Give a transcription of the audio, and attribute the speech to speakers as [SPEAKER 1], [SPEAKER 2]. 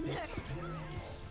[SPEAKER 1] Experience.